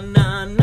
na na